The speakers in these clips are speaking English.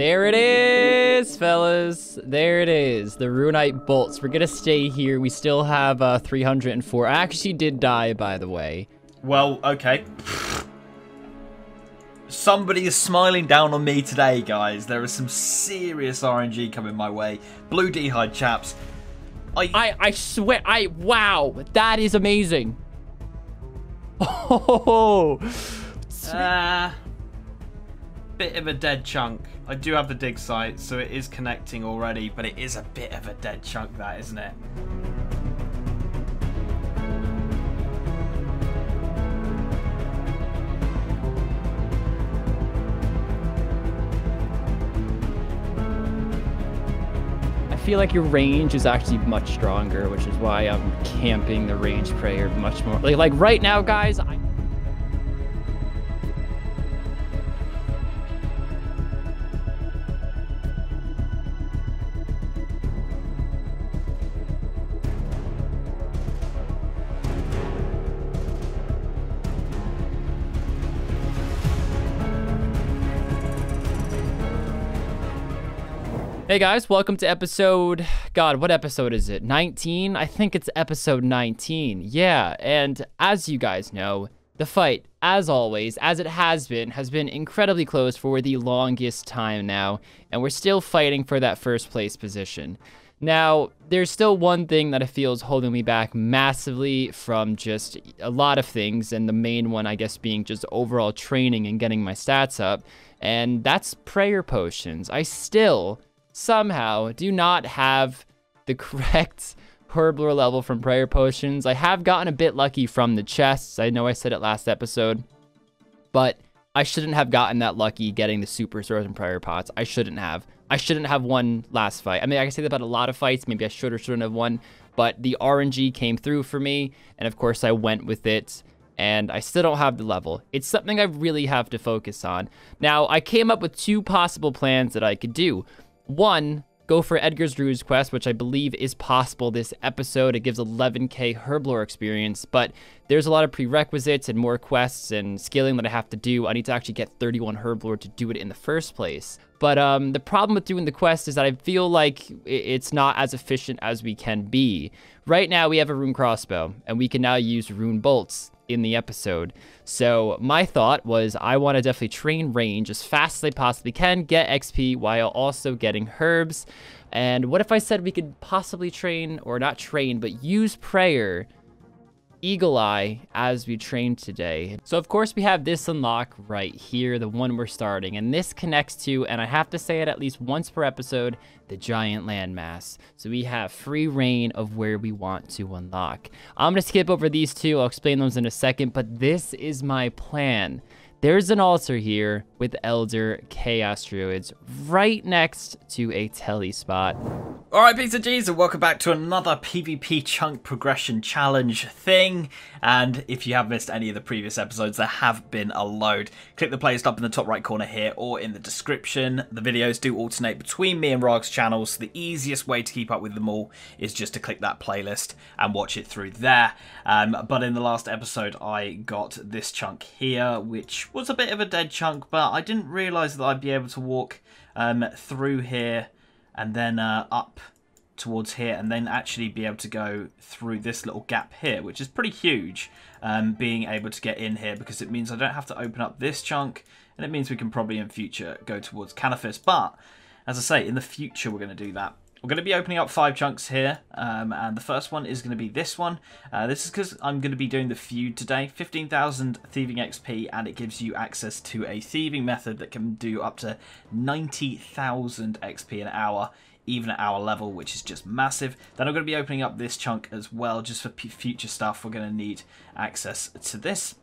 There it is, fellas. There it is. The Runite bolts. We're gonna stay here. We still have uh, 304. I actually did die, by the way. Well, okay. Somebody is smiling down on me today, guys. There is some serious RNG coming my way. Blue D'hide chaps. I, I, I swear, I, wow, that is amazing. Oh, uh, bit of a dead chunk. I do have the dig site, so it is connecting already, but it is a bit of a dead chunk, that, isn't it? I feel like your range is actually much stronger, which is why I'm camping the range prayer much more. Like, like right now, guys, I Hey guys, welcome to episode, God, what episode is it? 19? I think it's episode 19. Yeah, and as you guys know, the fight, as always, as it has been, has been incredibly close for the longest time now, and we're still fighting for that first place position. Now, there's still one thing that I feel is holding me back massively from just a lot of things, and the main one, I guess, being just overall training and getting my stats up, and that's prayer potions. I still somehow do not have the correct Herblore level from prayer potions. I have gotten a bit lucky from the chests. I know I said it last episode, but I shouldn't have gotten that lucky getting the super swords and prayer pots. I shouldn't have. I shouldn't have won last fight. I mean, I can say that about a lot of fights. Maybe I should or shouldn't have won, but the RNG came through for me, and of course I went with it and I still don't have the level. It's something I really have to focus on. Now, I came up with two possible plans that I could do. One, go for Edgar's Ruse quest, which I believe is possible this episode. It gives 11k Herblore experience, but there's a lot of prerequisites and more quests and scaling that I have to do. I need to actually get 31 Herblore to do it in the first place. But um, the problem with doing the quest is that I feel like it's not as efficient as we can be. Right now, we have a rune crossbow, and we can now use rune bolts in the episode. So my thought was I want to definitely train range as fast as I possibly can, get XP while also getting herbs. And what if I said we could possibly train, or not train, but use prayer Eagle Eye as we train today. So of course we have this unlock right here, the one we're starting, and this connects to, and I have to say it at least once per episode, the giant landmass. So we have free reign of where we want to unlock. I'm gonna skip over these two, I'll explain those in a second, but this is my plan. There's an altar here with Elder Chaos Druids right next to a telly spot. Alright, Pizza G's, and welcome back to another PvP Chunk Progression Challenge thing. And if you have missed any of the previous episodes, there have been a load. Click the playlist up in the top right corner here or in the description. The videos do alternate between me and Rargh's channels, so the easiest way to keep up with them all is just to click that playlist and watch it through there. Um, but in the last episode, I got this chunk here, which was a bit of a dead chunk, but I didn't realise that I'd be able to walk um, through here and then uh, up towards here and then actually be able to go through this little gap here, which is pretty huge, um, being able to get in here because it means I don't have to open up this chunk and it means we can probably in future go towards Canifis. But, as I say, in the future we're going to do that. We're going to be opening up five chunks here, um, and the first one is going to be this one. Uh, this is because I'm going to be doing the feud today. 15,000 thieving XP, and it gives you access to a thieving method that can do up to 90,000 XP an hour, even at our level, which is just massive. Then I'm going to be opening up this chunk as well, just for future stuff. We're going to need access to this.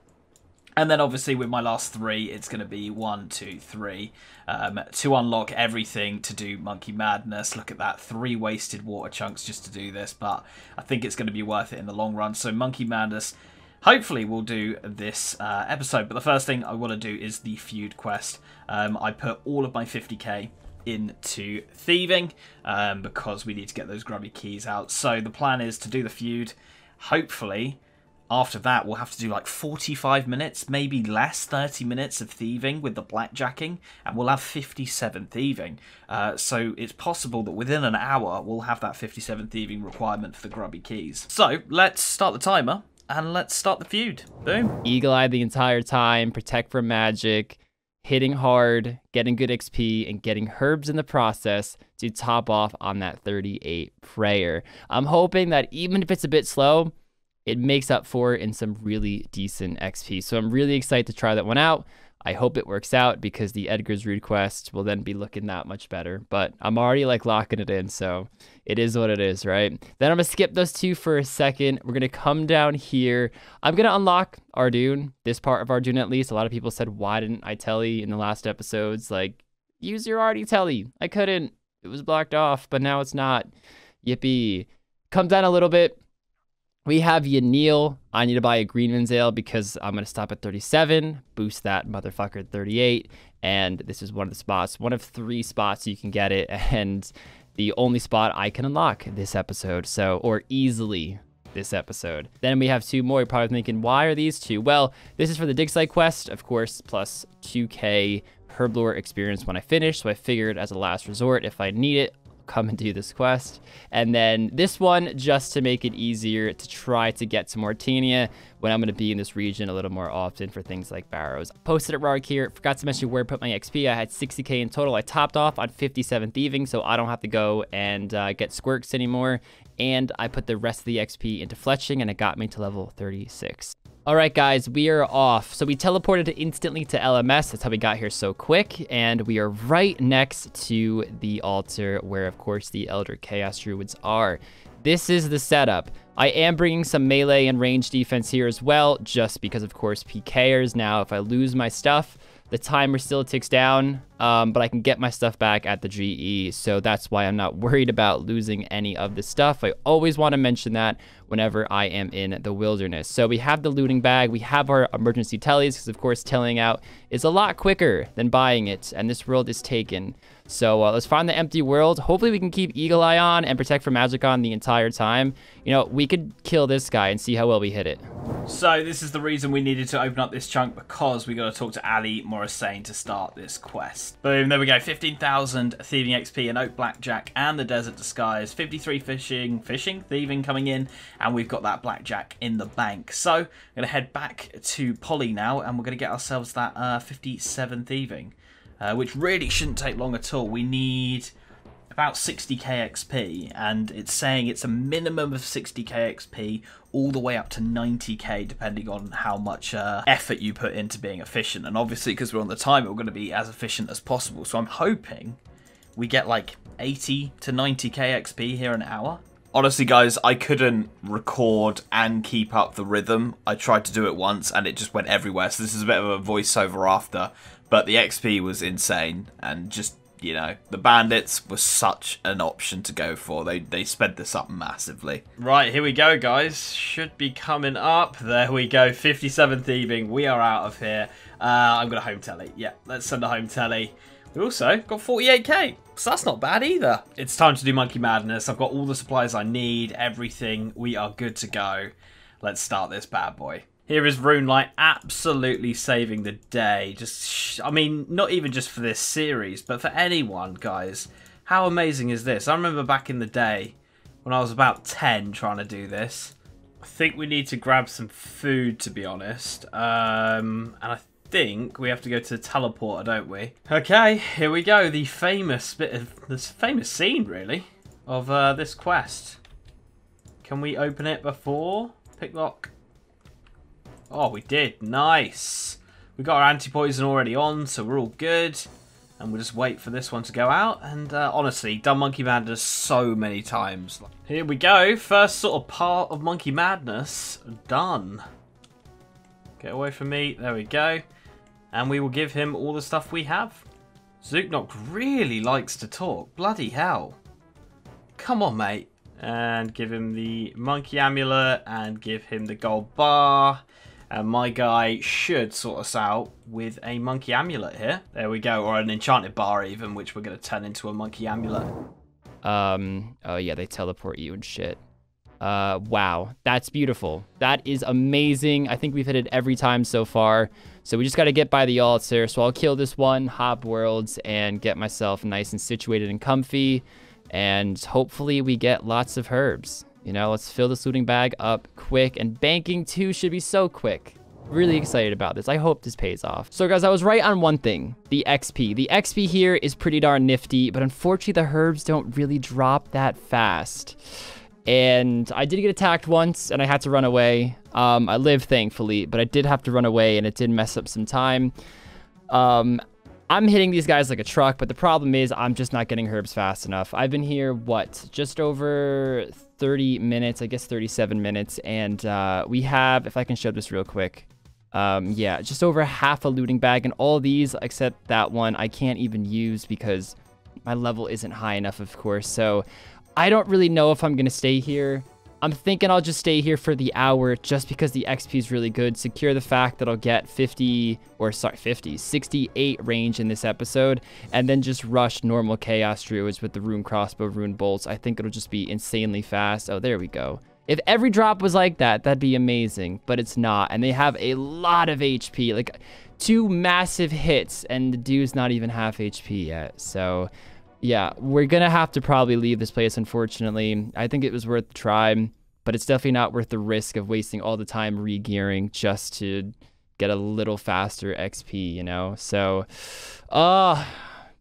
And then obviously with my last three, it's going to be one, two, three. Um, to unlock everything to do Monkey Madness. Look at that, three wasted water chunks just to do this. But I think it's going to be worth it in the long run. So Monkey Madness, hopefully we'll do this uh, episode. But the first thing I want to do is the feud quest. Um, I put all of my 50k into thieving um, because we need to get those grubby keys out. So the plan is to do the feud. Hopefully After that, we'll have to do like 45 minutes, maybe less, 30 minutes of thieving with the blackjacking, and we'll have 57 thieving. Uh, so it's possible that within an hour, we'll have that 57 thieving requirement for the grubby keys. So let's start the timer, and let's start the feud. Boom. Eagle Eye the entire time, protect from magic, hitting hard, getting good XP, and getting herbs in the process to top off on that 38 prayer. I'm hoping that even if it's a bit slow, it makes up for it in some really decent XP. So I'm really excited to try that one out. I hope it works out because the Edgar's Ruse quest will then be looking that much better. But I'm already like locking it in, so it is what it is, right? Then I'm gonna skip those two for a second. We're gonna come down here. I'm gonna unlock Ardougne, this part of Ardougne at least. A lot of people said, why didn't I tell you in the last episodes? Like, use your Artie telly. I couldn't. It was blocked off, but now it's not. Yippee. Come down a little bit we have Yanille. I need to buy a Greenman's Ale because I'm going to stop at 37, boost that motherfucker at 38. And this is one of the spots, one of three spots you can get it. And the only spot I can unlock this episode. So, or easily this episode. Then we have two more. You're probably thinking, why are these two? Well, this is for the dig site quest, of course, plus 2k herblore experience when I finish. So I figured as a last resort, if I need it, come and do this quest. And then this one, just to make it easier to try to get to Morytania when I'm going to be in this region a little more often for things like barrows. Posted it Rargh here. Forgot to mention where I put my XP. I had 60k in total. I topped off on 57 thieving, so I don't have to go and uh, get squirks anymore. And I put the rest of the XP into fletching, and it got me to level 36. All right, guys, we are off. So we teleported instantly to LMS. That's how we got here so quick. And we are right next to the altar where, of course, the Elder Chaos Druids are. This is the setup. I am bringing some melee and range defense here as well, just because, of course, PKers. Now, if I lose my stuff, the timer still ticks down, um, but I can get my stuff back at the GE. So that's why I'm not worried about losing any of the stuff. I always want to mention that whenever I am in the wilderness. So we have the looting bag. We have our emergency tellies because, of course, telling out is a lot quicker than buying it. And this world is taken. So uh, let's find the empty world. Hopefully we can keep Eagle Eye on and Protect from Magic on the entire time. You know, we could kill this guy and see how well we hit it. So this is the reason we needed to open up this chunk because we got to talk to Ali Morrisane to start this quest. Boom, there we go. 15,000 Thieving XP and Oak Blackjack and the Desert Disguise. 53 fishing, fishing, thieving coming in. And we've got that Blackjack in the bank. So I'm going to head back to Polly now and we're going to get ourselves that uh, 57 thieving uh, which really shouldn't take long at all. We need about 60k XP, and it's saying it's a minimum of 60k XP all the way up to 90k, depending on how much uh, effort you put into being efficient. And obviously, because we're on the timer, we're going to be as efficient as possible. So I'm hoping we get like 80 to 90k XP here an hour. Honestly, guys, I couldn't record and keep up the rhythm. I tried to do it once and it just went everywhere. So this is a bit of a voiceover after. But the XP was insane, and just you know, the bandits were such an option to go for. They they sped this up massively. Right, here we go, guys. Should be coming up. There we go. 57 thieving. We are out of here. Uh, I'm gonna home telly. Yeah, let's send a home telly. We also got 48k, so that's not bad either. It's time to do Monkey Madness. I've got all the supplies I need, everything. We are good to go. Let's start this bad boy. Here is Runelite absolutely saving the day. Just, I mean, not even just for this series, but for anyone, guys. How amazing is this? I remember back in the day when I was about 10 trying to do this. I think we need to grab some food, to be honest. Um, and I think we have to go to the teleporter, don't we? Okay, here we go. The famous bit of this famous scene, really, of uh, this quest. Can we open it before? Picklock Oh, we did. Nice. We got our anti-poison already on, so we're all good. And we'll just wait for this one to go out. And uh, honestly, done Monkey Madness so many times. Here we go. First sort of part of Monkey Madness done. Get away from me. There we go. And we will give him all the stuff we have. Zooknock really likes to talk. Bloody hell. Come on, mate. And give him the monkey amulet and give him the gold bar. And my guy should sort us out with a monkey amulet here. There we go, or an enchanted bar even, which we're going to turn into a monkey amulet. Um, oh yeah, they teleport you and shit. Uh, wow, that's beautiful. That is amazing. I think we've hit it every time so far. So we just got to get by the altar. So I'll kill this one, hop worlds, and get myself nice and situated and comfy. And hopefully we get lots of herbs. You know, let's fill this looting bag up quick. And banking too should be so quick. Really excited about this. I hope this pays off. So guys, I was right on one thing, the XP. The XP here is pretty darn nifty, but unfortunately the herbs don't really drop that fast. And I did get attacked once and I had to run away. Um, I live thankfully, but I did have to run away and it did mess up some time. Um, I'm hitting these guys like a truck, but the problem is I'm just not getting herbs fast enough. I've been here, what, just over 30 minutes, I guess 37 minutes. And uh, we have, if I can show this real quick, um, yeah, just over half a looting bag. And all these, except that one, I can't even use because my level isn't high enough, of course. So I don't really know if I'm going to stay here. I'm thinking I'll just stay here for the hour just because the XP is really good. Secure the fact that I'll get 50, or sorry, 50, 68 range in this episode, and then just rush normal Chaos Druids with the Rune Crossbow, Rune Bolts. I think it'll just be insanely fast. Oh, there we go. If every drop was like that, that'd be amazing, but it's not. And they have a lot of HP, like two massive hits, and the dude's not even half HP yet. So yeah, we're to have to probably leave this place, unfortunately. I think it was worth the try, but it's definitely not worth the risk of wasting all the time re-gearing just to get a little faster XP, you know? So, uh,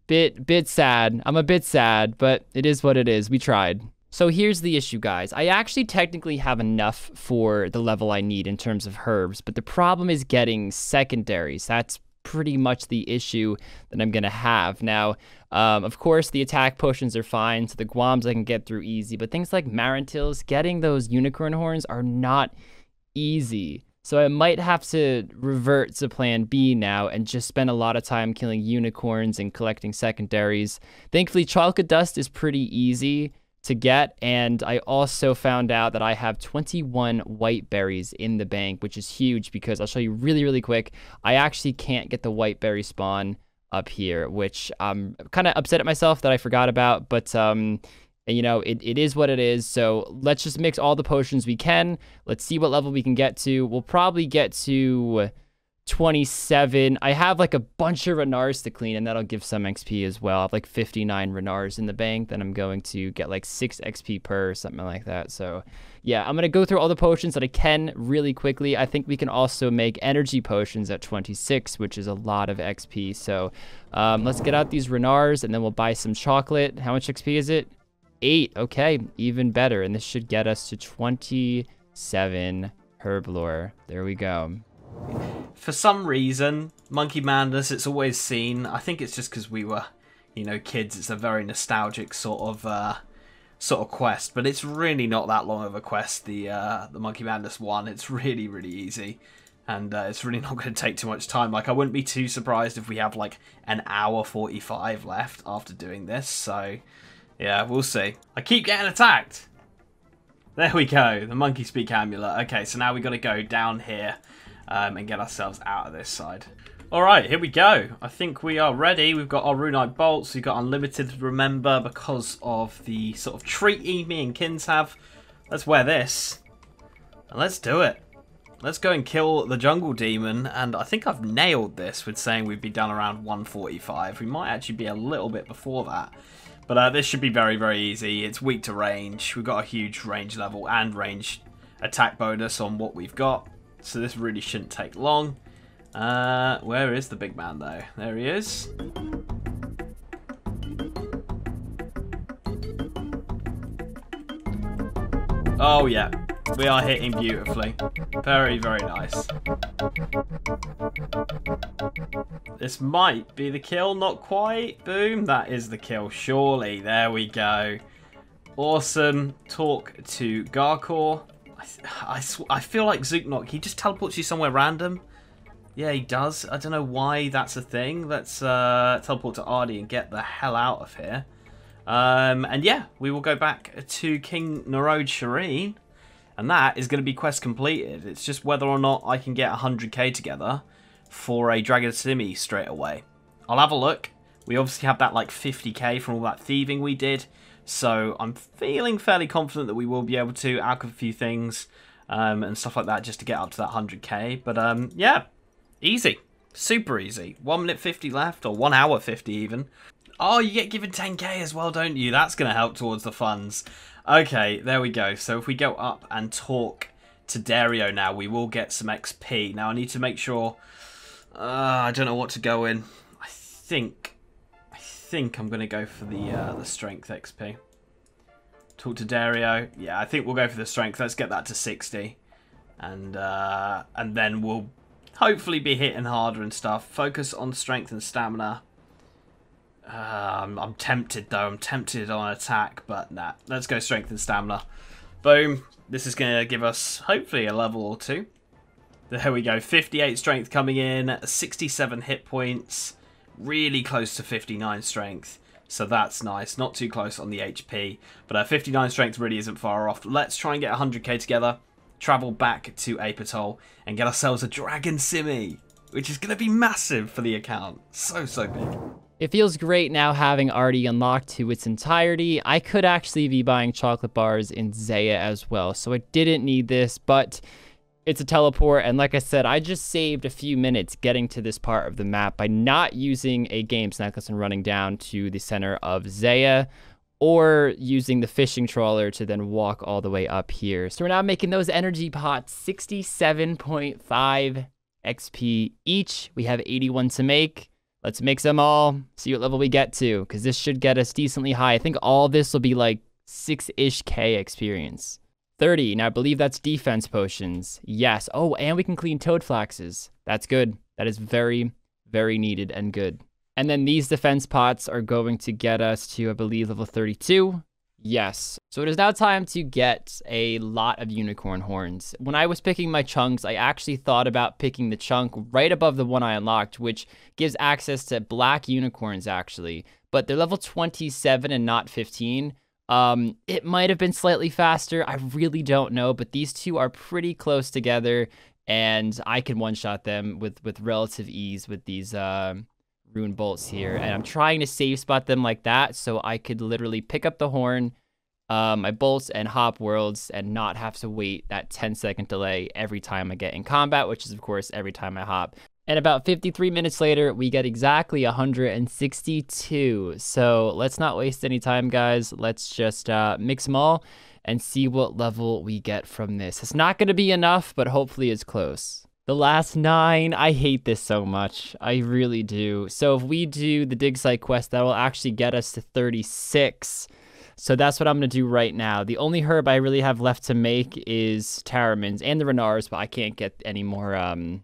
bit, bit sad. I'm a bit sad, but it is what it is. We tried. So here's the issue, guys. I actually technically have enough for the level I need in terms of herbs, but the problem is getting secondaries. That's pretty much the issue that I'm going to have. Now, um, of course, the attack potions are fine, so the Guams I can get through easy, but things like Marrentills, getting those unicorn horns are not easy. So I might have to revert to plan B now and just spend a lot of time killing unicorns and collecting secondaries. Thankfully, Chocolate Dust is pretty easy to get. And I also found out that I have 21 white berries in the bank, which is huge because I'll show you really, really quick. I actually can't get the white berry spawn up here, which I'm kind of upset at myself that I forgot about. But, um, you know, it, it is what it is. So let's just mix all the potions we can. Let's see what level we can get to. We'll probably get to 27. I have like a bunch of Ranarrs to clean, and that'll give some XP as well. I have like 59 Ranarrs in the bank. Then I'm going to get like 6 XP per, something like that. So, yeah, I'm going to go through all the potions that I can really quickly. I think we can also make energy potions at 26, which is a lot of XP. So, um, let's get out these Ranarrs, and then we'll buy some chocolate. How much XP is it? 8. Okay, even better. And this should get us to 27 Herblore. There we go. For some reason, Monkey Madness, it's always seen. I think it's just because we were, you know, kids. It's a very nostalgic sort of uh, sort of quest, but it's really not that long of a quest. The uh, the Monkey Madness one, it's really really easy, and uh, it's really not going to take too much time. Like I wouldn't be too surprised if we have like an hour forty five left after doing this. So yeah, we'll see. I keep getting attacked. There we go, the monkey speak amulet. Okay, so now we got to go down here um, and get ourselves out of this side. Alright, here we go. I think we are ready. We've got our Runite Bolts. We've got Unlimited, remember, because of the sort of treaty me and Kins have. Let's wear this. And let's do it. Let's go and kill the Jungle Demon. And I think I've nailed this with saying we'd be done around 145. We might actually be a little bit before that. But uh, this should be very, very easy. It's weak to range. We've got a huge range level and range attack bonus on what we've got so this really shouldn't take long. Uh, where is the big man though? There he is. Oh yeah, we are hitting beautifully. Very, very nice. This might be the kill, not quite. Boom, that is the kill, surely. There we go. Awesome. Talk to Garkor. I, I, feel like Zooknock, he just teleports you somewhere random. Yeah, he does. I don't know why that's a thing. Let's uh, teleport to Ardy and get the hell out of here. Um, and yeah, we will go back to King Narnode Shareen. And that is going to be quest completed. It's just whether or not I can get 100k together for a Dragon Simi straight away. I'll have a look. We obviously have that like 50k from all that thieving we did. So I'm feeling fairly confident that we will be able to out a few things um, and stuff like that just to get up to that 100k. But um, yeah, easy. Super easy. 1 minute 50 left, or 1 hour 50 even. Oh, you get given 10k as well, don't you? That's going to help towards the funds. Okay, there we go. So if we go up and talk to Daero now, we will get some XP. Now I need to make sure... Uh, I don't know what to go in. I think... Think I'm going to go for the, uh, the strength XP. Talk to Daero. Yeah, I think we'll go for the strength. Let's get that to 60. And, uh, and then we'll hopefully be hitting harder and stuff. Focus on strength and stamina. I'm, I'm, tempted though. I'm tempted on attack, but nah. Let's go strength and stamina. Boom. This is going to give us hopefully a level or two. There we go. 58 strength coming in. 67 hit points. Really close to 59 strength. So that's nice. Not too close on the HP. But uh, 59 strength really isn't far off. Let's try and get 100k together. Travel back to Ape Atoll and get ourselves a Dragon Simi. Which is going to be massive for the account. So, so big. It feels great now having already unlocked to its entirety. I could actually be buying chocolate bars in Zaya as well, so I didn't need this, but it's a teleport, and like I said, I just saved a few minutes getting to this part of the map by not using a games necklace and running down to the center of Zaya or using the fishing trawler to then walk all the way up here. So we're now making those energy pots 67.5 XP each. We have 81 to make. Let's mix them all, see what level we get to, because this should get us decently high. I think all this will be like 6-ish K experience. 30, now I believe that's defense potions. Yes, oh, and we can clean toad flaxes. That's good. That is very, very needed and good. And then these defense pots are going to get us to, I believe, level 32. Yes. So it is now time to get a lot of unicorn horns. When I was picking my chunks, I actually thought about picking the chunk right above the one I unlocked, which gives access to black unicorns actually. But they're level 27 and not 15. Um, it might have been slightly faster. I really don't know, but these two are pretty close together and I can one-shot them with, with relative ease with these, uh, rune bolts here. And I'm trying to save spot them like that so I could literally pick up the horn, uh, my bolts, and hop worlds and not have to wait that 10 second delay every time I get in combat, which is, of course, every time I hop. And about 53 minutes later, we get exactly 162. So let's not waste any time, guys. Let's just uh, mix them all and see what level we get from this. It's not going to be enough, but hopefully it's close. The last nine, I hate this so much. I really do. So if we do the dig site quest, that will actually get us to 36. So that's what I'm going to do right now. The only herb I really have left to make is Tarromins and the Ranarrs, but I can't get any more um,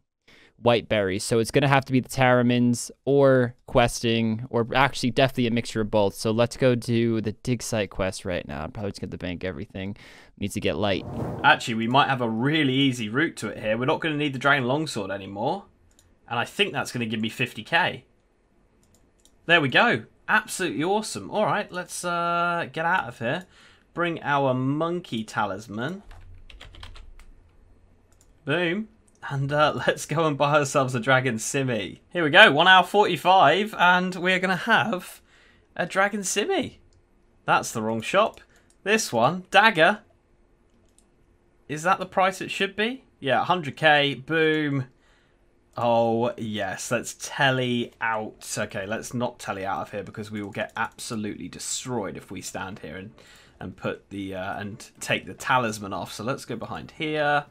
white berries. So it's going to have to be the Tarromins or questing, or actually definitely a mixture of both. So let's go do the dig site quest right now. I'm probably just going to bank everything. Needs to get light. Actually, we might have a really easy route to it here. We're not going to need the Dragon Longsword anymore. And I think that's going to give me 50k. There we go. Absolutely awesome. All right, let's uh, get out of here. Bring our monkey talisman. Boom and uh, let's go and buy ourselves a Dragon Simi. Here we go, 1 hour 45, and we're going to have a Dragon Simi. That's the wrong shop. This one, Daga. Is that the price it should be? Yeah, 100k, boom. Oh, yes, let's telly out. Okay, let's not telly out of here because we will get absolutely destroyed if we stand here and, and put the, uh, and take the talisman off. So let's go behind here.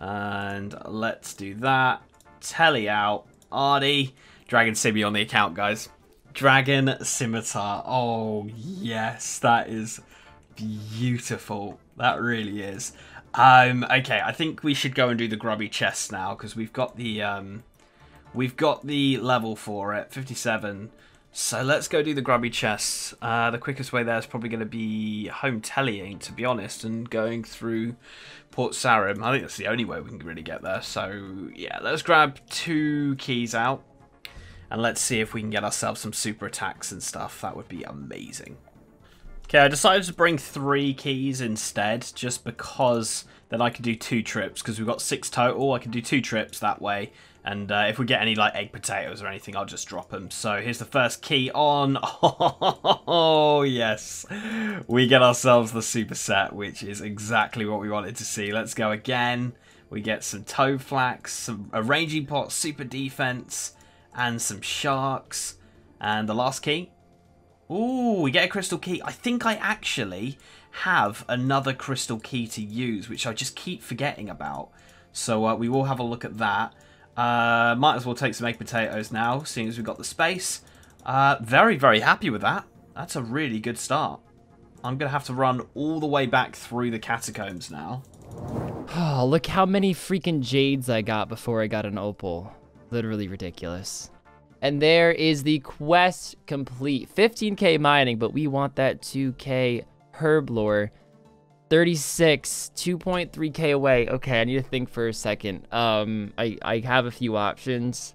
And let's do that. Telly out. Artie. Dragon Simi on the account, guys. Dragon Scimitar. Oh, yes. That is beautiful. That really is. Um, okay, I think we should go and do the grubby chest now because we've got the um, we've got the level for it, 57. So let's go do the grubby chests. Uh, the quickest way there is probably going to be home tellying, to be honest, and going through Port Sarim. I think that's the only way we can really get there. So yeah, let's grab two keys out. And let's see if we can get ourselves some super attacks and stuff. That would be amazing. Okay, I decided to bring three keys instead, just because then I can do two trips, because we've got six total. I can do two trips that way, and uh, if we get any like egg potatoes or anything, I'll just drop them. So here's the first key on. Oh, yes. We get ourselves the super set, which is exactly what we wanted to see. Let's go again. We get some Toadflax, some a ranging pot, super defense, and some sharks. And the last key, Ooh, we get a crystal key. I think I actually have another crystal key to use, which I just keep forgetting about. So uh, we will have a look at that. Uh, might as well take some egg potatoes now, seeing as we've got the space. Uh, very, very happy with that. That's a really good start. I'm going to have to run all the way back through the catacombs now. Oh, look how many freaking jades I got before I got an opal. Literally ridiculous. And there is the quest complete. 15k mining, but we want that 2k herblore. 36, 2.3k away. Okay, I need to think for a second. Um, I, I have a few options.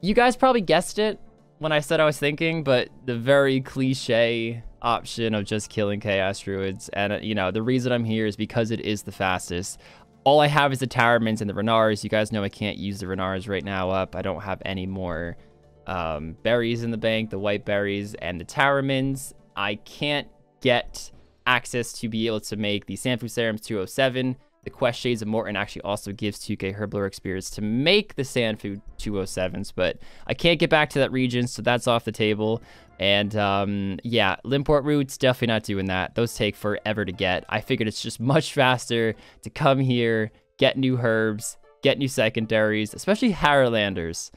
You guys probably guessed it when I said I was thinking, but the very cliche option of just killing Chaos Druids. And, you know, the reason I'm here is because it is the fastest. All I have is the Tarromins and the Ranarrs. You guys know I can't use the Ranarrs right now up. I don't have any more um, berries in the bank, the white berries, and the Tarromins. I can't get access to be able to make the Sandfu Serums 207. The Quest Shades of Mort'ton actually also gives 2k Herblore experience to make the Sandfu 207s, but I can't get back to that region, so that's off the table. And um, yeah, Limpwurt Roots, definitely not doing that. Those take forever to get. I figured it's just much faster to come here, get new herbs, get new secondaries, especially Harralanders.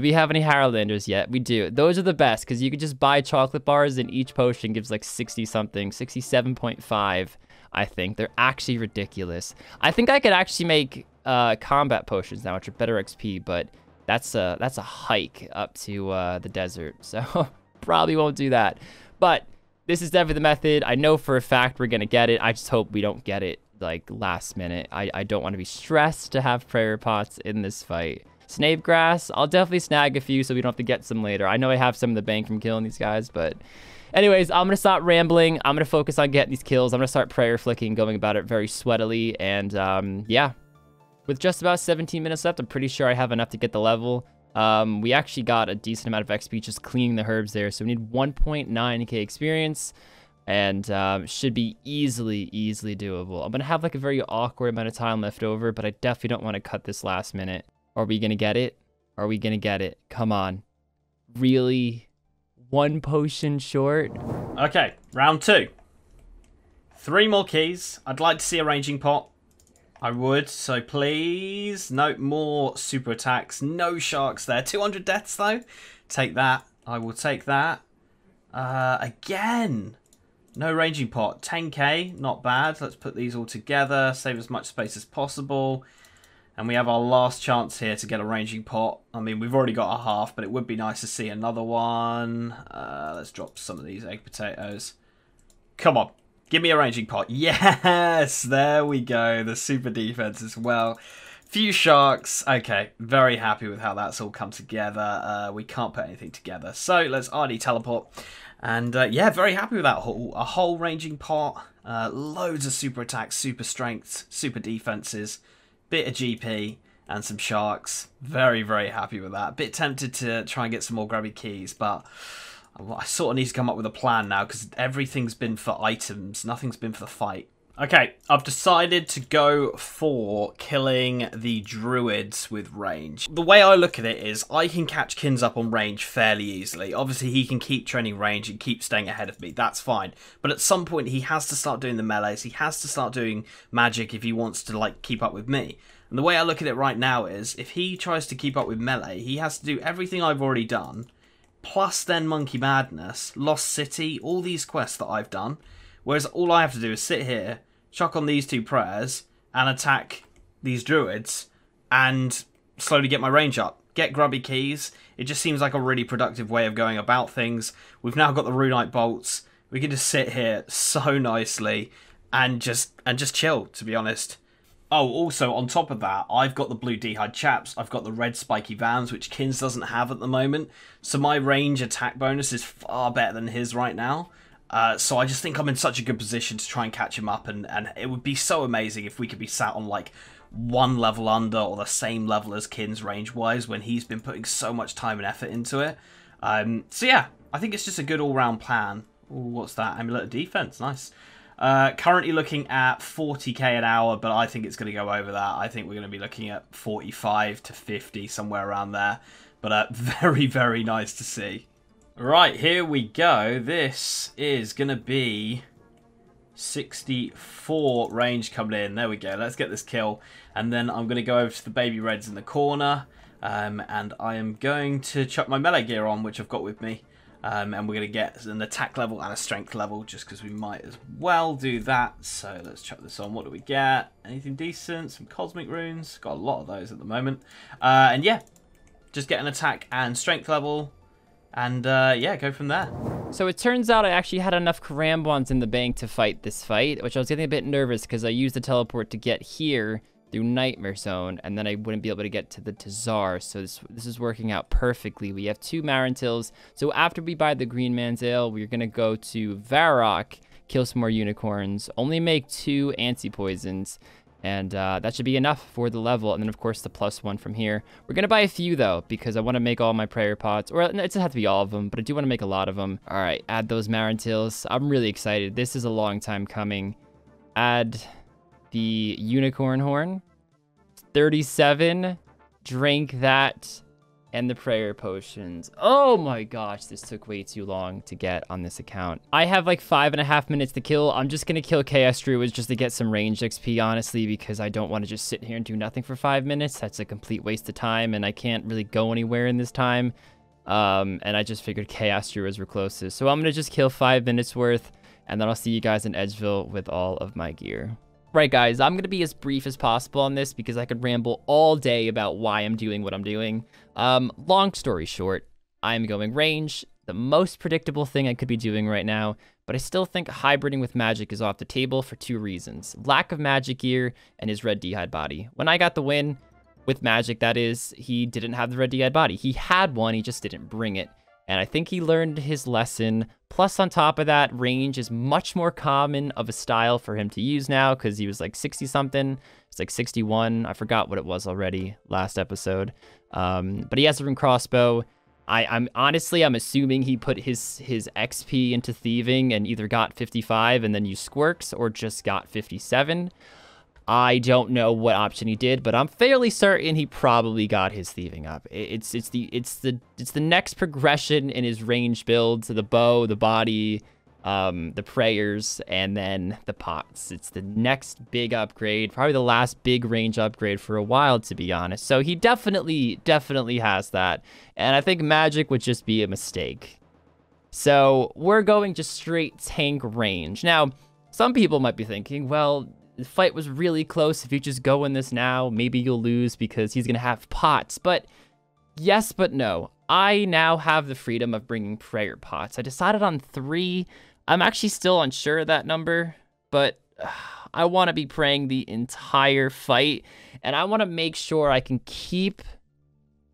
Do we have any Harralanders yet? We do. Those are the best because you can just buy chocolate bars and each potion gives like 60 something, 67.5, I think. They're actually ridiculous. I think I could actually make uh, combat potions now, which are better XP, but that's a, that's a hike up to uh, the desert. So probably won't do that. But this is definitely the method. I know for a fact we're going to get it. I just hope we don't get it like last minute. I, I don't want to be stressed to have prayer pots in this fight. Snape grass, I'll definitely snag a few so we don't have to get some later. I know I have some in the bank from killing these guys, but anyways, I'm going to stop rambling. I'm going to focus on getting these kills. I'm going to start prayer flicking, going about it very sweatily. And um, yeah, with just about 17 minutes left, I'm pretty sure I have enough to get the level. Um, we actually got a decent amount of XP just cleaning the herbs there. So we need 1.9k experience and um, should be easily, easily doable. I'm going to have like a very awkward amount of time left over, but I definitely don't want to cut this last minute. Are we going to get it? Are we going to get it? Come on. Really? One potion short? Okay, round two. Three more keys. I'd like to see a ranging pot. I would, so please. No more super attacks. No sharks there. 200 deaths, though. Take that. I will take that. Uh, again. No ranging pot. 10k. Not bad. Let's put these all together. Save as much space as possible. And we have our last chance here to get a ranging pot. I mean, we've already got a half, but it would be nice to see another one. Uh, let's drop some of these egg potatoes. Come on. Give me a ranging pot. Yes! There we go. The super defense as well. Few sharks. Okay, very happy with how that's all come together. Uh, we can't put anything together. So let's RD teleport. And uh, yeah, very happy with that whole a whole ranging pot. Uh, loads of super attacks, super strengths, super defenses bit of GP, and some sharks. Very, very happy with that. Bit tempted to try and get some more grubby keys, but I sort of need to come up with a plan now because everything's been for items, nothing's been for the fight. Okay, I've decided to go for killing the druids with range. The way I look at it is I can catch Kins up on range fairly easily. Obviously, he can keep training range and keep staying ahead of me. That's fine. But at some point, he has to start doing the melees. He has to start doing magic if he wants to like keep up with me. And the way I look at it right now is if he tries to keep up with melee, he has to do everything I've already done, plus then Monkey Madness, Lost City, all these quests that I've done. Whereas all I have to do is sit here chuck on these two prayers and attack these druids and slowly get my range up. Get grubby keys. It just seems like a really productive way of going about things. We've now got the runite bolts. We can just sit here so nicely and just and just chill, to be honest. Oh, also on top of that, I've got the blue d'hide chaps. I've got the red spiky vans, which Kins doesn't have at the moment. So my range attack bonus is far better than his right now. Uh, so I just think I'm in such a good position to try and catch him up, and, and it would be so amazing if we could be sat on like one level under or the same level as Kins range wise when he's been putting so much time and effort into it. Um, so yeah, I think it's just a good all round plan. Ooh, what's that? Amulet of defense, nice. Uh, currently looking at 40k an hour, but I think it's going to go over that. I think we're going to be looking at 45 to 50, somewhere around there. But uh, very, very nice to see. Right, here we go. This is going to be 64 range coming in. There we go. Let's get this kill. And then I'm going to go over to the baby reds in the corner. Um, and I am going to chuck my melee gear on, which I've got with me. Um, and we're going to get an attack level and a strength level, just because we might as well do that. So let's chuck this on. What do we get? Anything decent? Some cosmic runes. Got a lot of those at the moment. Uh, and yeah, just get an attack and strength level and uh, yeah, go from there. So it turns out I actually had enough Karambwans in the bank to fight this fight, which I was getting a bit nervous because I used the teleport to get here through Nightmare Zone, and then I wouldn't be able to get to the Tazar, so this, this is working out perfectly. We have two Marrentills, so after we buy the Green Man's Ale, we're going to go to Varrock, kill some more unicorns, only make two anti-poisons, and uh, that should be enough for the level. And then, of course, the plus one from here. We're going to buy a few, though, because I want to make all my prayer pots. Or it doesn't have to be all of them, but I do want to make a lot of them. All right, add those Marrentills. I'm really excited. This is a long time coming. Add the Unicorn Horn. 37. Drink that and the prayer potions. Oh my gosh, this took way too long to get on this account. I have like five and a half minutes to kill. I'm just gonna kill Chaos Druids just to get some ranged XP, honestly, because I don't want to just sit here and do nothing for five minutes. That's a complete waste of time, and I can't really go anywhere in this time. Um, and I just figured Chaos Druids were closest. So I'm gonna just kill five minutes worth, and then I'll see you guys in Edgeville with all of my gear. Right, guys, I'm going to be as brief as possible on this because I could ramble all day about why I'm doing what I'm doing. Um, long story short, I'm going range, the most predictable thing I could be doing right now, but I still think hybriding with magic is off the table for two reasons. Lack of magic gear and his red d'hide body. When I got the win, with magic that is, he didn't have the red d'hide body. He had one, he just didn't bring it. And I think he learned his lesson. Plus, on top of that, range is much more common of a style for him to use now because he was like 60 something. It's like 61. I forgot what it was already last episode. Um, but he has a rune crossbow. I, I'm honestly, I'm assuming he put his his XP into thieving and either got 55 and then used squirks or just got 57. I don't know what option he did, but I'm fairly certain he probably got his thieving up. It's it's the it's the it's the next progression in his range build to the bow, the body, um, the prayers, and then the pots. It's the next big upgrade, probably the last big range upgrade for a while, to be honest. So he definitely definitely has that, and I think magic would just be a mistake. So we're going just straight tank range now. Some people might be thinking, well, the fight was really close. If you just go in this now, maybe you'll lose because he's going to have pots. But yes, but no. I now have the freedom of bringing prayer pots. I decided on three. I'm actually still unsure of that number, but uh, I want to be praying the entire fight. And I want to make sure I can keep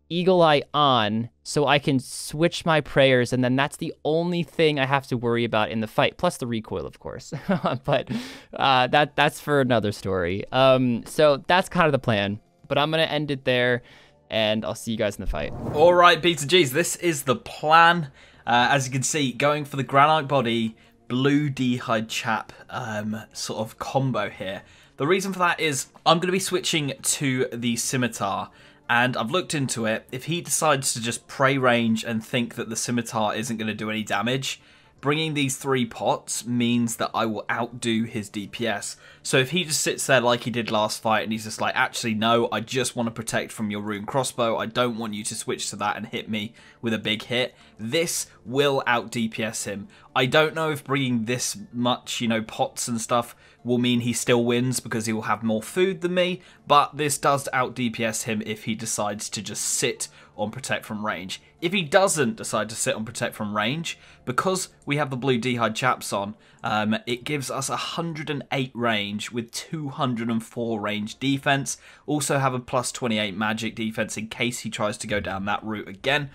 Eagle Eye on so I can switch my prayers, and then that's the only thing I have to worry about in the fight, plus the recoil, of course. but uh, that that's for another story. Um, so that's kind of the plan. But I'm gonna end it there, and I'll see you guys in the fight. All right, Beta Gs, this is the plan. Uh, as you can see, going for the granite body, blue d'hide chap um, sort of combo here. The reason for that is I'm going to be switching to the scimitar and I've looked into it. If he decides to just pray range and think that the scimitar isn't going to do any damage, bringing these three pots means that I will outdo his DPS. So if he just sits there like he did last fight and he's just like, actually, no, I just want to protect from your rune crossbow. I don't want you to switch to that and hit me with a big hit. This will out DPS him. I don't know if bringing this much, you know, pots and stuff will mean he still wins because he will have more food than me, but this does out DPS him if he decides to just sit on Protect from range. If he doesn't decide to sit on Protect from range, because we have the blue d'hide chaps on, um, it gives us 108 range with 204 range defense. Also have a plus 28 magic defense in case he tries to go down that route again.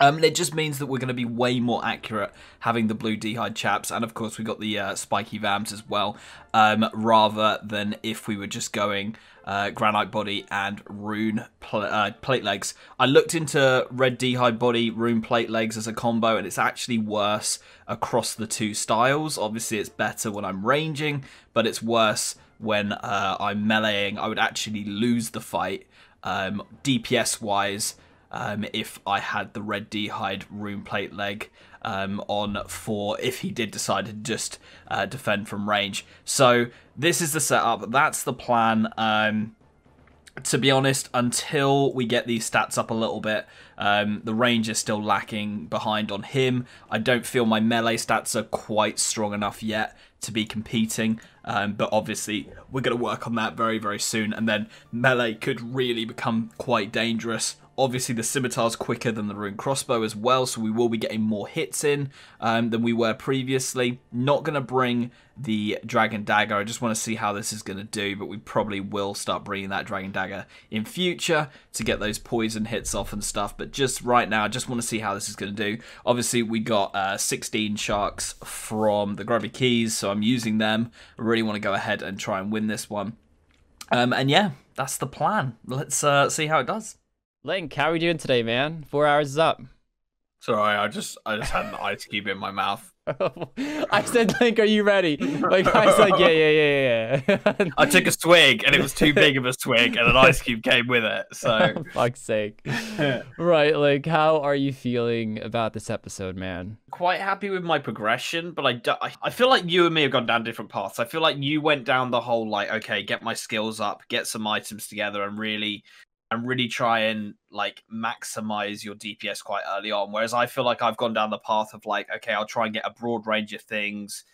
Um, it just means that we're going to be way more accurate having the blue D'hide chaps, and of course we got the uh, spiky vams as well, um, rather than if we were just going uh, granite body and rune pl uh, plate legs. I looked into red D'hide body, rune plate legs as a combo, and it's actually worse across the two styles. Obviously, it's better when I'm ranging, but it's worse when uh, I'm meleeing. I would actually lose the fight um, DPS wise um, if I had the red D'hide rune plate leg um, on for if he did decide to just uh, defend from range. So this is the setup. That's the plan. Um, to be honest, until we get these stats up a little bit, um, the range is still lacking behind on him. I don't feel my melee stats are quite strong enough yet to be competing, um, but obviously we're going to work on that very, very soon, and then melee could really become quite dangerous Obviously, the scimitar's quicker than the rune crossbow as well, so we will be getting more hits in um, than we were previously. Not going to bring the dragon dagger. I just want to see how this is going to do, but we probably will start bringing that dragon dagger in future to get those poison hits off and stuff. But just right now, I just want to see how this is going to do. Obviously, we got uh, 16 sharks from the Grubby Keys, so I'm using them. I really want to go ahead and try and win this one. Um, and yeah, that's the plan. Let's uh, see how it does. Link, how are we doing today, man? Four hours is up. Sorry, I just I just had an ice cube in my mouth. I said, Link, are you ready? Like I was like, yeah, yeah, yeah, yeah. I took a swig and it was too big of a swig, and an ice cube came with it. So, oh, fuck's sake. right, like, how are you feeling about this episode, man? Quite happy with my progression, but I, do, I I feel like you and me have gone down different paths. I feel like you went down the whole like, okay, get my skills up, get some items together, and really and really try and like maximize your DPS quite early on. Whereas I feel like I've gone down the path of like, okay, I'll try and get a broad range of things,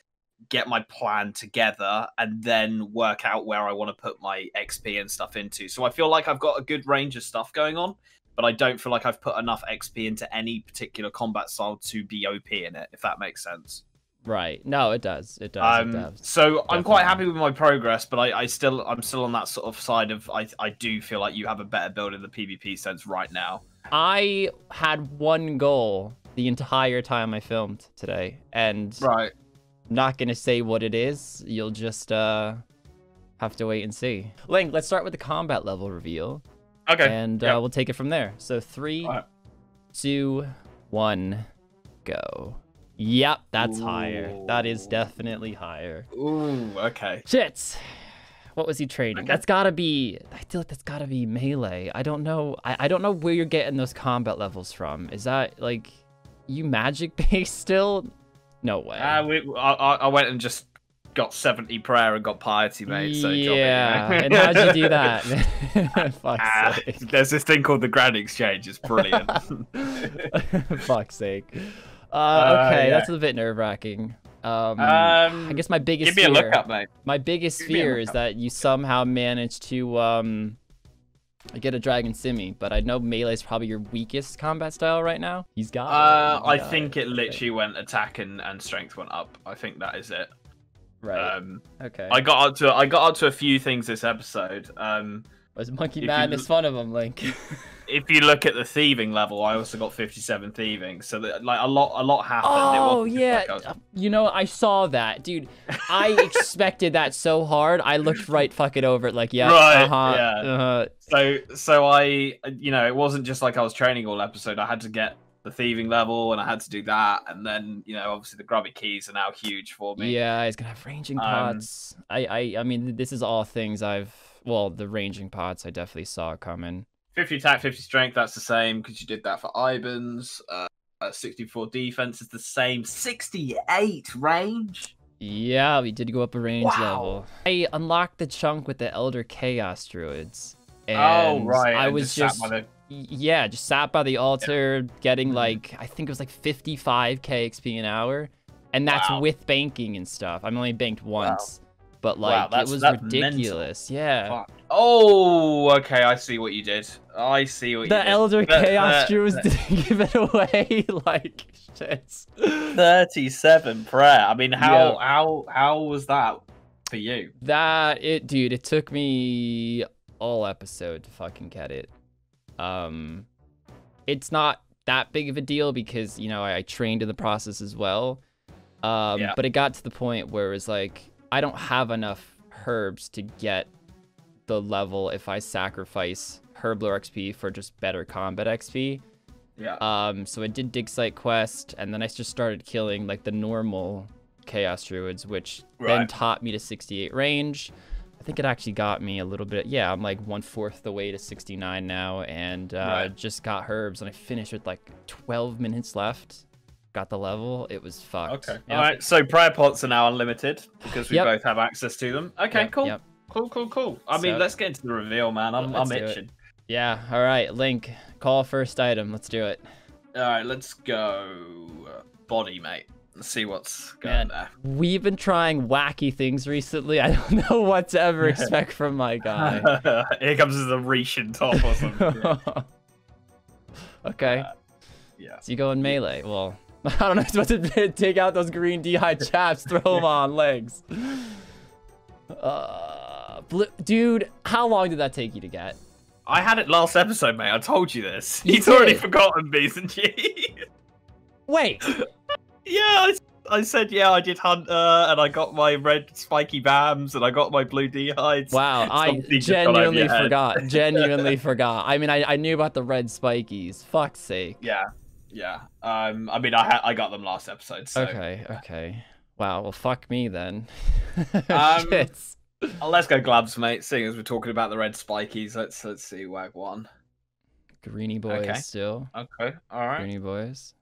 get my plan together, and then work out where I want to put my XP and stuff into. So I feel like I've got a good range of stuff going on, but I don't feel like I've put enough XP into any particular combat style to be OP in it, if that makes sense. Right. No, it does. It does. Um, it does. So Definitely. I'm quite happy with my progress, but I, I still I'm still on that sort of side of I I do feel like you have a better build in the PvP sense right now. I had one goal the entire time I filmed today, and right. Not gonna say what it is. You'll just uh have to wait and see. Link, let's start with the combat level reveal. Okay. And yep. uh, we'll take it from there. So three, right. two, one, go. Yep, that's Ooh. higher. That is definitely higher. Ooh, okay. Shit. What was he trading? Okay. That's gotta be. I feel like that's gotta be melee. I don't know. I, I don't know where you're getting those combat levels from. Is that like you magic based still? No way. Uh, we, I, I went and just got 70 prayer and got piety, mate. So yeah. and how'd you do that? Fuck's uh, sake. There's this thing called the Grand Exchange. It's brilliant. Fuck's sake. Uh, okay, uh, yeah. that's a bit nerve wracking. Um, um, I guess my biggest give me fear, a look up, mate. My biggest give fear is that you somehow manage to um, get a dragon simi, but I know melee is probably your weakest combat style right now. He's got. Uh, I think it, it literally went attack and, and strength went up. I think that is it. Right. Um, okay. I got up to I got up to a few things this episode. Um, Monkey Madness fun of them, Link? if you look at the thieving level, I also got 57 thieving. So that, like a lot, a lot happened. Oh yeah, like you know I saw that, dude. I expected that so hard. I looked right fucking over it, like yeah, right, uh-huh, yeah. Uh-huh. So so I, you know, it wasn't just like I was training all episode. I had to get the thieving level and I had to do that, and then you know obviously the grubby keys are now huge for me. Yeah, he's gonna have ranging um. I I I mean this is all things I've well the ranging pots I definitely saw coming. 50 attack, 50 strength, that's the same because you did that for Ibans. Uh, 64 defense is the same. 68 range? Yeah, we did go up a range wow. level. I unlocked the chunk with the Elder Chaos Druids. Oh, and oh, right. I was just, just yeah, just sat by the altar yeah. getting mm-hmm. like, I think it was like 55k XP an hour. And that's wow. with banking and stuff. I'm only banked once. Wow but like wow, it was ridiculous. Mental. Yeah. Fuck. Oh, okay. I see what you did. I see what the you did. The Elder Chaos Druids didn't give it away. like shit. Thirty-seven prayer. I mean, how yeah. how how was that for you? That it, dude. It took me all episode to fucking get it. Um, it's not that big of a deal because you know I, I trained in the process as well. Um, Yeah. But it got to the point where it was like I don't have enough herbs to get the level if I sacrifice herb lore XP for just better combat XP. Yeah. Um, so I did dig site quest, and then I just started killing like the normal chaos druids, which then Right. taught me to 68 range. I think it actually got me a little bit. Yeah, I'm like one fourth the way to 69 now, and uh, Right. just got herbs, and I finished with like 12 minutes left. Got the level. It was fucked. Okay. Yep. All right. So prayer pots are now unlimited because we Yep. both have access to them. Okay. Yep, cool. yep. Cool. Cool. Cool. I mean, let's get into the reveal, man. I'm, Let's I'm do it. itching. Yeah. All right, Link. Call first item. Let's do it. All right. Let's go. uh, Body, mate. Let's see what's going Man. there. We've been trying wacky things recently. I don't know what to ever expect from my guy. Here comes the Rishin top or something. Yeah. okay. yeah. So you go in melee. Well, I don't know. It's about to take out those green DI chaps, throw them on legs. Uh, dude, how long did that take you to get? I had it last episode, mate. I told you this. You He's already did? forgotten B's and G's. Wait, yeah, I, I said yeah. I did Hunter, and I got my red spiky vambs, and I got my blue D hides. wow, I Something genuinely forgot. Genuinely forgot. I mean, I, I knew about the red spikies. Fuck's sake. Yeah, yeah. Um, I mean, I ha- I got them last episode. So Okay, okay. Wow, well, fuck me then. Um, Shits. Let's go glabs, mate. Seeing as we're talking about the red spikies, let's let's see wag one. Greeny boys okay. still. Okay, all right. Greeny boys.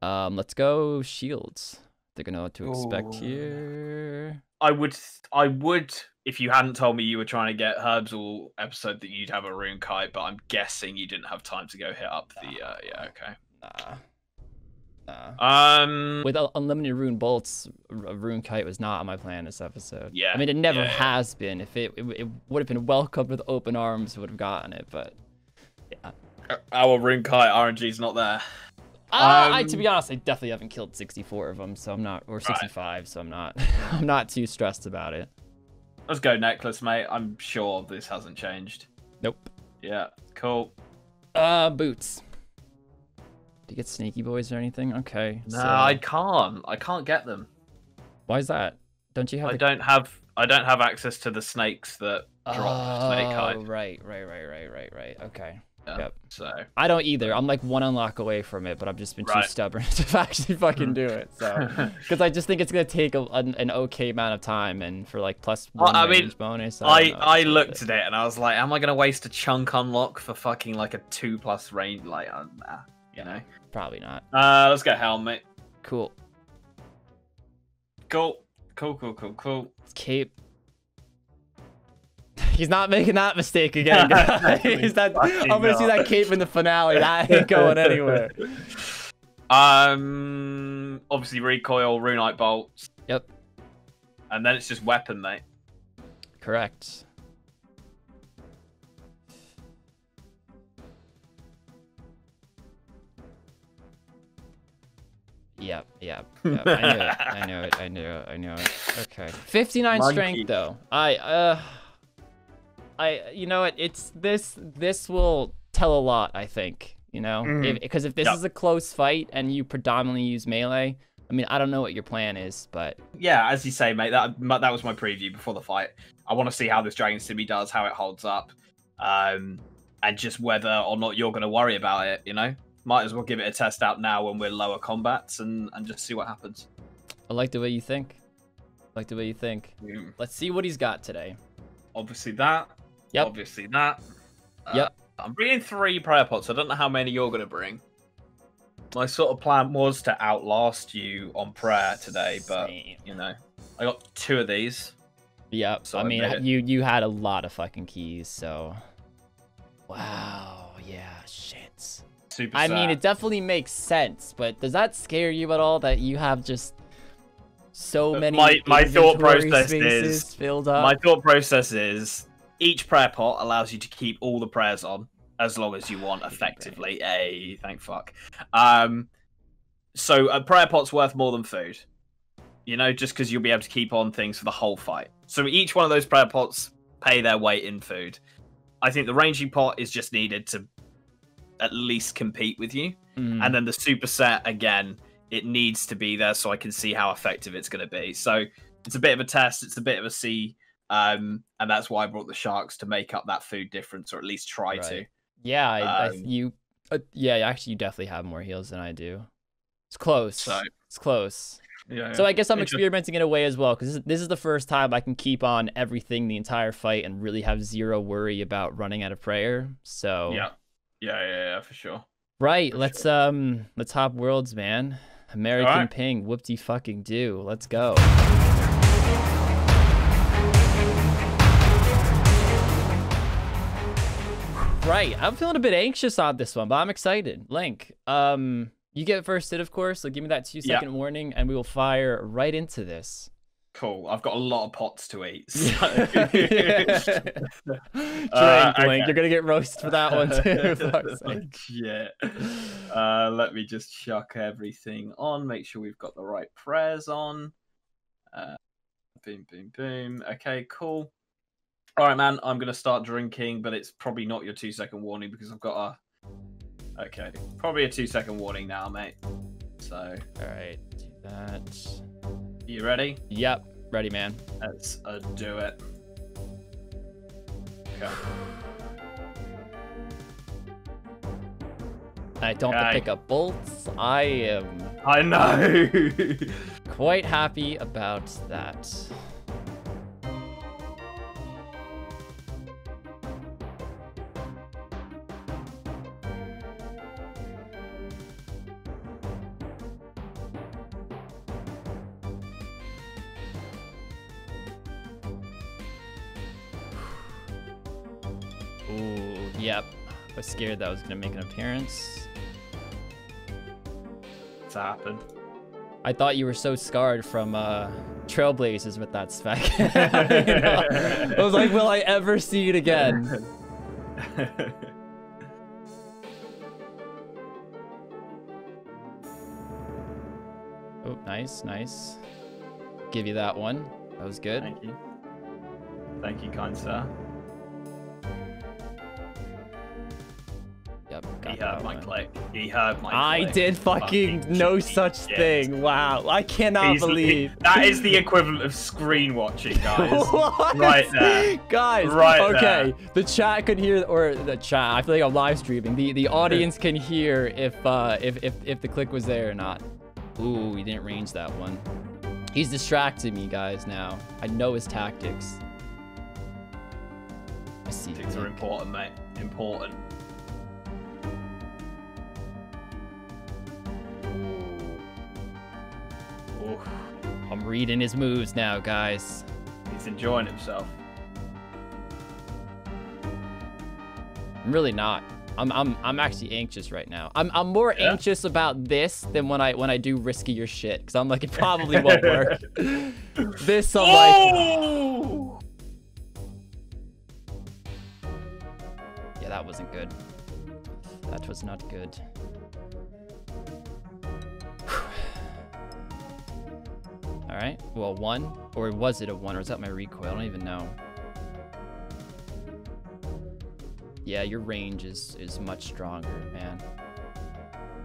Um, let's go shields. They're gonna know what to expect Ooh. here. I would, I would, if you hadn't told me you were trying to get herbs all episode, that you'd have a rune kite. But I'm guessing you didn't have time to go hit up the. Uh, yeah, okay. Nah. Nah. Um, With unlimited rune bolts, rune kite was not on my plan this episode. Yeah, I mean, it never yeah, yeah. has been. If it, it, it would have been welcomed with open arms, would have gotten it. But yeah. our rune kite RNG's not there. Uh, I, to Um, be honest, I definitely haven't killed 64 of them, so I'm not, or 65, so I'm not, I'm not too stressed about it. Let's go necklace, mate. I'm sure this hasn't changed. Nope. Yeah, cool. Uh, boots. Do you get sneaky boys or anything? Okay. No, so- I can't. I can't get them. Why is that? Don't you have? I the... don't have. I don't have access to the snakes that drop snake Oh, kite. right, right, right, right, right, right. Okay. Yeah, Yep. So I don't either. I'm like one unlock away from it, but I've just been too stubborn to actually fucking do it. So, because I just think it's gonna take a, an, an okay amount of time, and for like plus Well, one I mean, bonus. I don't I looked at it and I was like, am I gonna waste a chunk unlock for fucking like a two plus range? Like, uh, nah, you know. Probably not. Uh, let's go helmet. Cool. Cool, cool, cool, cool, cool. Cape. He's not making that mistake again, guys. that, I'm gonna see that cape in the finale. That ain't going anywhere. Um, obviously recoil, runite bolts, Yep. and then it's just weapon, mate. Correct. Yep, yep, yep. I knew it. I knew it. I knew it. I knew it. Okay. 59 Monkey. strength though. I uh I you know what? It's this this will tell a lot, I think, you know? Because if, this Yep. is a close fight and you predominantly use melee, I mean, I don't know what your plan is, but Yeah, as you say, mate. That that was my preview before the fight. I want to see how this Dragon Simi does, how it holds up, um, and just whether or not you're going to worry about it. You know, might as well give it a test out now when we're lower combats and and just see what happens. I like the way you think. I like the way you think. Mm, Let's see what he's got today. Obviously that. Yep. Obviously that. Uh, Yep. I'm bringing three prayer pots. I don't know how many you're going to bring. My sort of plan was to outlast you on prayer today, but Same. you know, I got two of these. Yep. So I I mean, it. you you had a lot of fucking keys, so. Wow. Yeah. Shit. Super. I mean, it definitely makes sense, but does that scare you at all that you have just so Uh, many my- my thought process is- filled up? My thought process is each prayer pot allows you to keep all the prayers on as long as you want, effectively. A thank fuck. Um, so a prayer pot's worth more than food. You know, just because you'll be able to keep on things for the whole fight. So each one of those prayer pots pay their weight in food. I think the ranging pot is just needed to at least compete with you. Mm, And then the superset again, it needs to be there so I can see how effective it's going to be. So it's a bit of a test. It's a bit of a see, um, and that's why I brought the sharks to make up that food difference, or at least try to. Yeah, I, I, um, you, uh, yeah, actually, you definitely have more heals than I do. It's close. So It's close. yeah. So I guess I'm experimenting in a way as well because this, this is the first time I can keep on everything the entire fight and really have zero worry about running out of prayer. So yeah, yeah, yeah, yeah, for sure. right, for let's um let's hop worlds, man. American Alright. Ping, whoop de fucking do. Let's go. Right, I'm feeling a bit anxious on this one, but I'm excited. Link, um, you get first hit, of course. So give me that two second Yeah. warning, and we will fire right into this. Cool. I've got a lot of pots to eat. So. Uh, Link. okay. You're gonna get roasted for that one too. Shit. Uh, let me just chuck everything on. Make sure we've got the right prayers on. Uh, boom, boom, boom. Okay, cool. All right, man. I'm gonna start drinking, but it's probably not your two second warning because I've got a. Okay, probably a two second warning now, mate. So, All right, do that. You ready? Yep, ready, man. Let's uh, do it. Okay. I don't have to Okay. pick up bolts. I am I know. quite happy about that. Scared that was gonna make an appearance. It's happened. I thought you were so scarred from uh, Trailblazers with that spec. You know? I was like, will I ever see it again? Oh, nice, nice. Give you that one. That was good. Thank you. Thank you, kind sir. Yep. He heard my click. He heard my I click. did fucking Fucking no such shit. thing. Wow. I cannot He's- believe. that is the equivalent of screen watching, guys. What? Right there. Guys, Right okay. The chat could hear or the chat, I feel like I'm live streaming. The the audience can hear if uh if if, if the click was there or not. Ooh, he didn't range that one. He's distracting me, guys, now. I know his tactics. I see. Things are important, mate. Important. Ooh, I'm reading his moves now, guys. he's enjoying himself. I'm really not. I'm I'm I'm actually anxious right now. I'm I'm more Yeah? anxious about this than when I when I do riskier shit because I'm like it probably won't work. this I'm like oh! yeah that wasn't good. That was not good. All right. Well, one or was it a one or is that my recoil? I don't even know. Yeah, your range is is much stronger, man.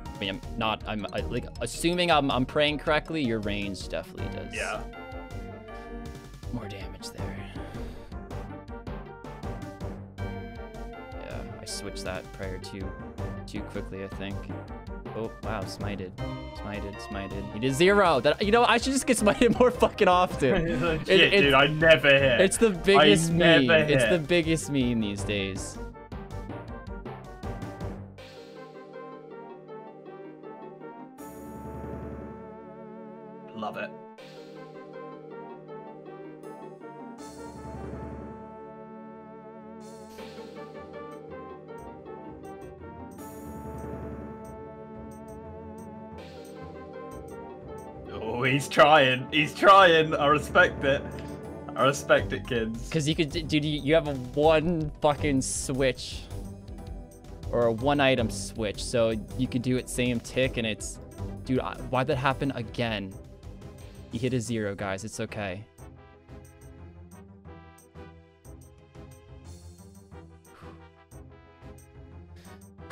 I mean, I'm not. I'm I, like assuming I'm I'm praying correctly. Your range definitely does. Yeah. More damage there. Switched that prayer too too quickly. I think. Oh wow, smited, smited, smited. He did zero. That you know I should just get smited more fucking often. Shit, It- dude, I never hit. It's the biggest meme. never It's the biggest meme these days. Trying. He's trying. I respect it. I respect it, kids. Cause you could, dude, you you have a one fucking switch, or a one item switch, so you could do it same tick, and it's, dude, why'd that happen again? He hit a zero, guys. It's okay.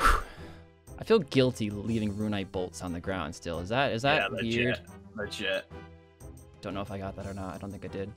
I feel guilty leaving runite bolts on the ground still. Is that is that yeah, weird? Legit. Don't know if I got that or not. I don't think I did.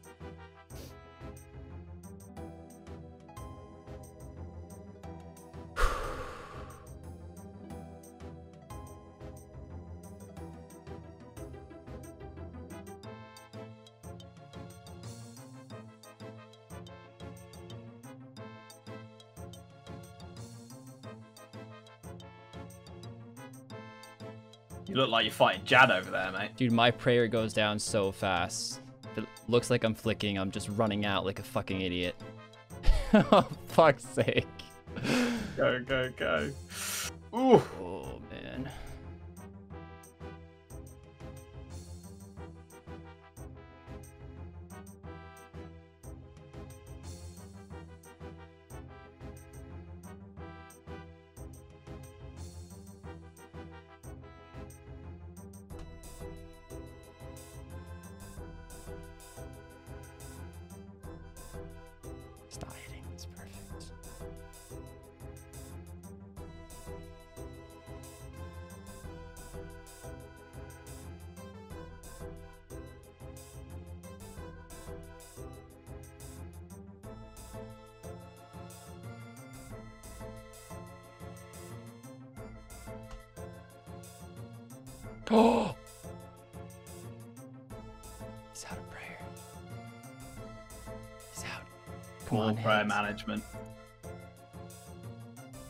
Like you're fighting Jad over there, mate. Dude, my prayer goes down so fast. If it looks like I'm flicking, I'm just running out like a fucking idiot. oh, fuck's sake. Go, go, go. Ooh. Oh, man. Management.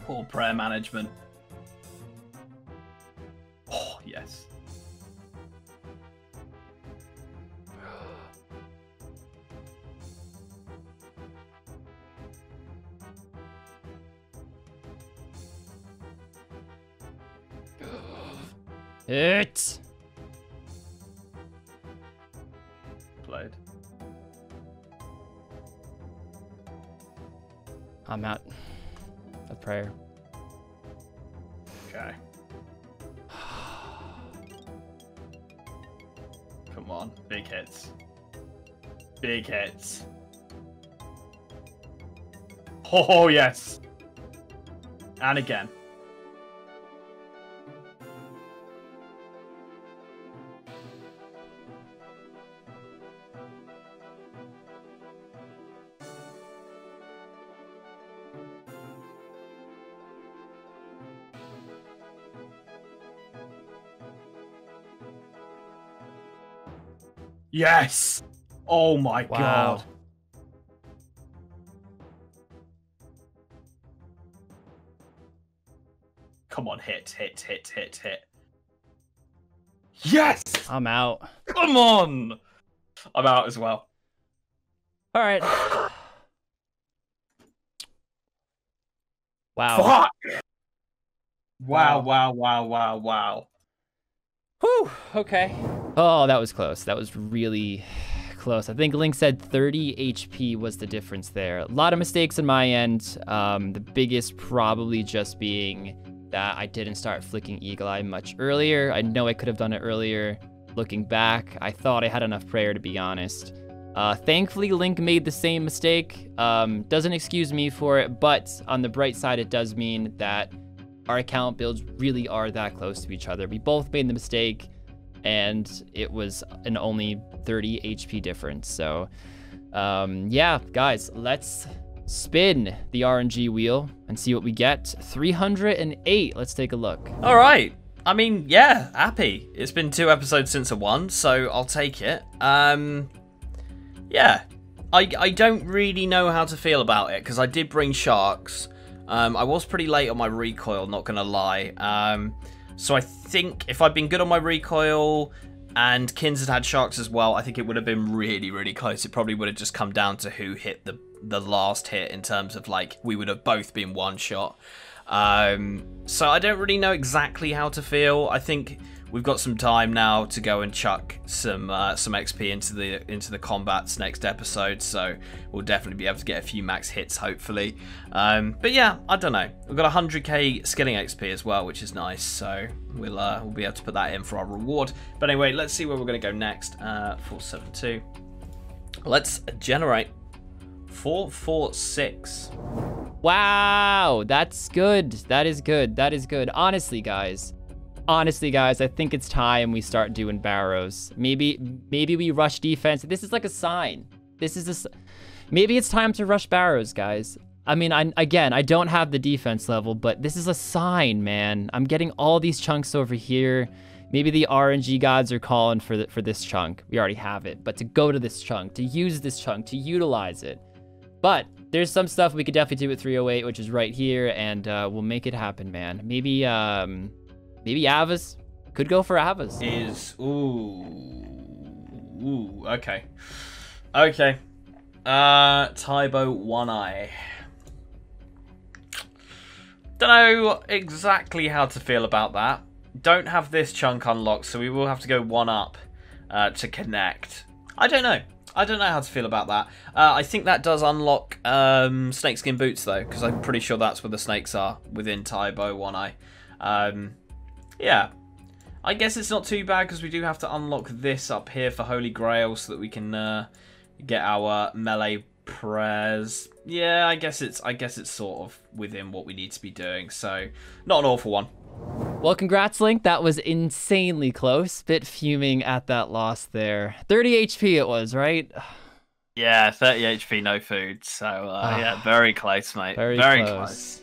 Poor prayer management. Of prayer. Okay. Come on. Big hits. Big hits. Oh, yes. And again. Yes. Oh my Wow. god. Come on, hit, hit, hit, hit, hit. Yes! I'm out. Come on! I'm out as well. All right. Wow. Fuck! Wow, wow, wow, wow, wow. Whew. Okay. Oh, that was close. That was really close. I think Link said 30 HP was the difference there. A lot of mistakes on my end. Um, the biggest probably just being that I didn't start flicking Eagle Eye much earlier. I know I could have done it earlier. Looking back, I thought I had enough prayer to be honest. Uh, thankfully, Link made the same mistake. Um, doesn't excuse me for it, but on the bright side, it does mean that our account builds really are that close to each other. We both made the mistake, and it was an only 30 HP difference. So, um, yeah, guys, let's spin the RNG wheel and see what we get. 308. Let's take a look. All right. I mean, yeah, happy. It's been two episodes since I won, so I'll take it. Um, yeah, I I don't really know how to feel about it because I did bring sharks. Um, I was pretty late on my recoil, not gonna lie. Um, so I think if I'd been good on my recoil and Kins had had sharks as well, I think it would have been really, really close. It probably would have just come down to who hit the the last hit in terms of like we would have both been one shot. Um, so I don't really know exactly how to feel. I think we've got some time now to go and chuck some uh, some XP into the into the combats next episode. So we'll definitely be able to get a few max hits, hopefully. Um, but yeah, I don't know. We've got 100k skilling XP as well, which is nice. So we'll uh, we'll be able to put that in for our reward. But anyway, let's see where we're going to go next. Uh, 472. Let's generate 446. Wow, that's good. That is good. That is good. Honestly, guys. Honestly, guys, I think it's time we start doing barrows. Maybe maybe we rush defense. This is like a sign. This is a Maybe it's time to rush barrows, guys. I mean, I, again, I don't have the defense level, but this is a sign, man. I'm getting all these chunks over here. Maybe the RNG gods are calling for the, for this chunk. We already have it, but to go to this chunk, to use this chunk, to utilize it. But there's some stuff we could definitely do with 308, which is right here, and uh, we'll make it happen, man. Maybe, um, maybe Avas could go for Avas. Is ooh, ooh, okay, okay. Uh, Tai Bwo Wannai. Don't know exactly how to feel about that. Don't have this chunk unlocked, so we will have to go one up uh, to connect. I don't know. I don't know how to feel about that. Uh, I think that does unlock um, snakeskin boots, though, because I'm pretty sure that's where the snakes are within Tai Bwo Wannai. Um, yeah. I guess it's not too bad, because we do have to unlock this up here for Holy Grail so that we can uh, get our melee prayers. Yeah, I guess it's I guess it's sort of within what we need to be doing. So, not an awful one. Well, congrats, Link. That was insanely close. Bit fuming at that loss there. 30 HP it was, right? Yeah, 30 HP, no food. So, uh, yeah, very close, mate. Very, very close. close.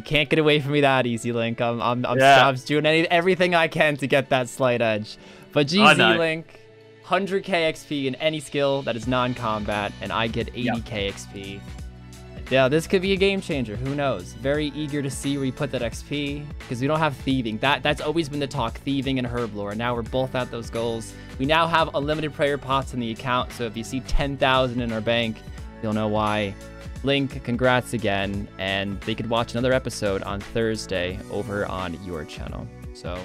You can't get away from me that easy, Link. I'm, I'm, I'm, yeah. I'm doing any, everything I can to get that slight edge. But GZ, Link, 100k XP in any skill that is non-combat, and I get 80k yep. XP. Yeah, this could be a game changer. Who knows? Very eager to see where you put that XP because we don't have thieving. That that's always been the talk, thieving and herblore. Now we're both at those goals. We now have unlimited prayer pots in the account, so if you see 10,000 in our bank, you'll know why. Link, congrats again, and they could watch another episode on Thursday over on your channel. So